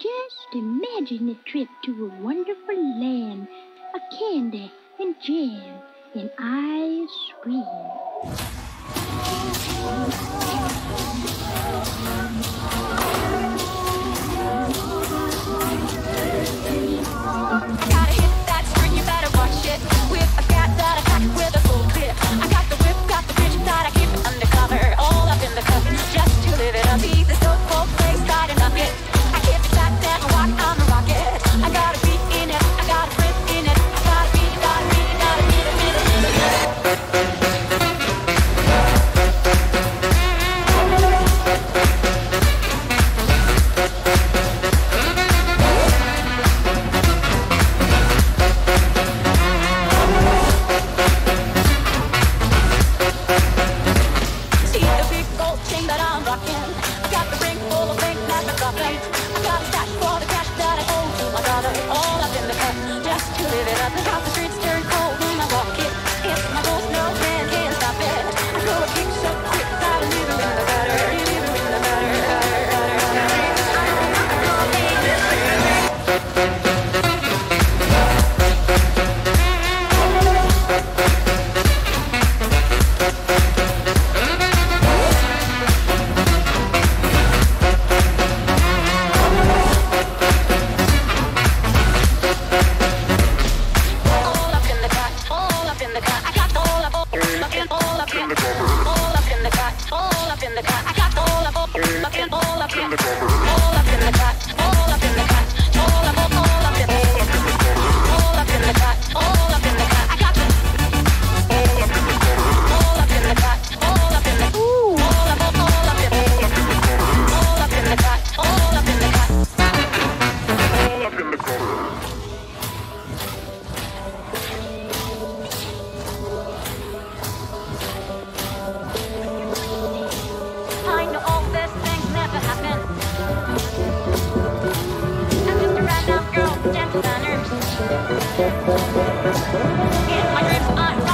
Just imagine the trip to a wonderful land of candy and jam and ice cream. 100 on